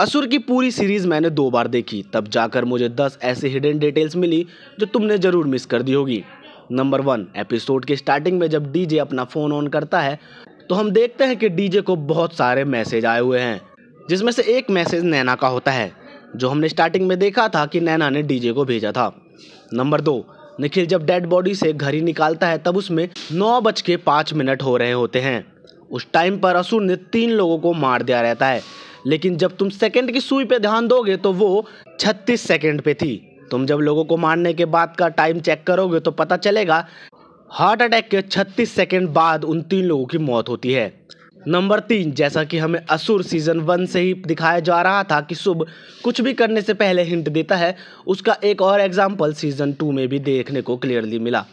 असुर की पूरी सीरीज़ मैंने दो बार देखी, तब जाकर मुझे दस ऐसे हिडन डिटेल्स मिली जो तुमने ज़रूर मिस कर दी होगी। नंबर वन एपिसोड के स्टार्टिंग में जब डीजे अपना फ़ोन ऑन करता है तो हम देखते हैं कि डीजे को बहुत सारे मैसेज आए हुए हैं, जिसमें से एक मैसेज नैना का होता है, जो हमने स्टार्टिंग में देखा था कि नैना ने डीजे को भेजा था। नंबर दो निखिल जब डेड बॉडी से घड़ी निकालता है, तब उसमें नौ बज के पाँच मिनट हो रहे होते हैं। उस टाइम पर असुर ने तीन लोगों को मार दिया रहता है। लेकिन जब तुम सेकंड की सुई पे ध्यान दोगे तो वो 36 सेकंड पे थी। तुम जब लोगों को मारने के बाद का टाइम चेक करोगे तो पता चलेगा हार्ट अटैक के 36 सेकंड बाद उन तीन लोगों की मौत होती है। नंबर तीन, जैसा कि हमें असुर सीज़न वन से ही दिखाया जा रहा था कि शुभ कुछ भी करने से पहले हिंट देता है, उसका एक और एग्ज़ाम्पल सीज़न टू में भी देखने को क्लियरली मिला।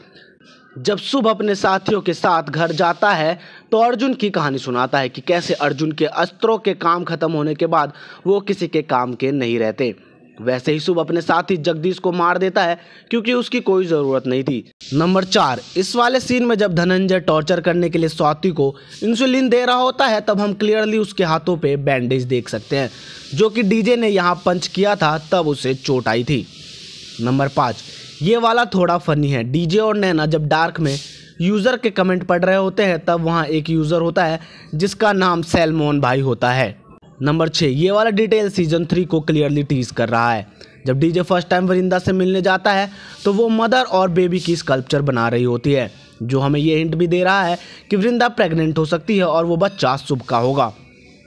जब शुभ अपने साथियों के साथ घर जाता है तो अर्जुन की कहानी सुनाता है कि कैसे अर्जुन के अस्त्रों के काम खत्म होने के बाद वो किसी के काम के नहीं रहते। वैसे ही शुभ अपने साथी जगदीश को मार देता है, क्योंकि उसकी कोई ज़रूरत नहीं थी। नंबर चार, इस वाले सीन में जब धनंजय टॉर्चर करने के लिए स्वाति को इंसुलिन दे रहा होता है, तब हम क्लियरली उसके हाथों पे बैंडेज देख सकते हैं। जो कि डीजे ने यहाँ पंच किया था, तब उसे चोट आई थी। नंबर पाँच ये वाला थोड़ा फनी है। डीजे और नैना जब डार्क में यूज़र के कमेंट पढ़ रहे होते हैं, तब वहाँ एक यूज़र होता है, जिसका नाम सैलमोन भाई होता है। नंबर छः ये वाला डिटेल सीज़न थ्री को क्लियरली टीज कर रहा है। जब डीजे फ़र्स्ट टाइम वरिंदा से मिलने जाता है तो वो मदर और बेबी की स्कल्पचर बना रही होती है, जो हमें ये हिंट भी दे रहा है कि वृंदा प्रेग्नेंट हो सकती है और वो बच्चा शुभ का होगा।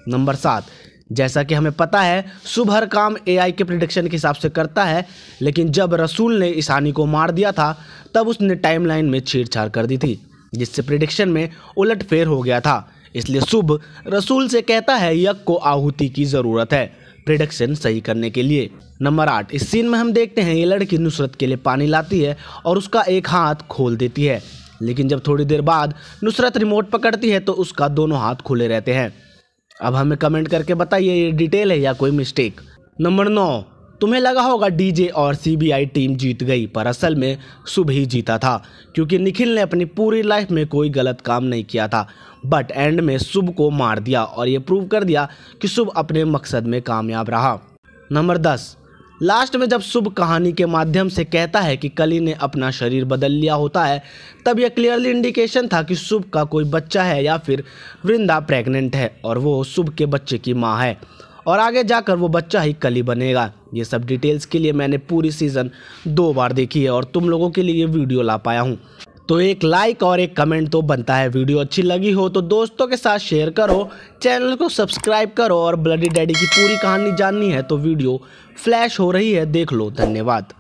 नंबर सात जैसा कि हमें पता है शुभ हर काम एआई के प्रिडिक्शन के हिसाब से करता है, लेकिन जब रसूल ने ईसानी को मार दिया था, तब उसने टाइमलाइन में छेड़छाड़ कर दी थी, जिससे प्रिडिक्शन में उलट फेर हो गया था। इसलिए शुभ रसूल से कहता है यज्ञ को आहुति की ज़रूरत है प्रिडिक्शन सही करने के लिए। नंबर आठ, इस सीन में हम देखते हैं, ये लड़की नुसरत के लिए पानी लाती है और उसका एक हाथ खोल देती है, लेकिन जब थोड़ी देर बाद नुसरत रिमोट पकड़ती है तो उसका दोनों हाथ खुले रहते हैं। अब हमें कमेंट करके बताइए, ये डिटेल है या कोई मिस्टेक? नंबर नौ, तुम्हें लगा होगा डीजे और सीबीआई टीम जीत गई, पर असल में शुभ ही जीता था, क्योंकि निखिल ने अपनी पूरी लाइफ में कोई गलत काम नहीं किया था, बट एंड में शुभ को मार दिया और ये प्रूव कर दिया कि शुभ अपने मकसद में कामयाब रहा। नंबर दस लास्ट में जब शुभ कहानी के माध्यम से कहता है कि कली ने अपना शरीर बदल लिया होता है, तब यह क्लियरली इंडिकेशन था कि शुभ का कोई बच्चा है या फिर वृंदा प्रेग्नेंट है और वो शुभ के बच्चे की माँ है। और आगे जाकर वो बच्चा ही कली बनेगा। ये सब डिटेल्स के लिए मैंने पूरी सीज़न दो बार देखी है और तुम लोगों के लिए वीडियो ला पाया हूँ। तो एक लाइक और एक कमेंट तो बनता है। वीडियो अच्छी लगी हो तो दोस्तों के साथ शेयर करो चैनल को सब्सक्राइब करो और ब्लडी डैडी की पूरी कहानी जाननी है तो वीडियो फ्लैश हो रही है, देख लो। धन्यवाद।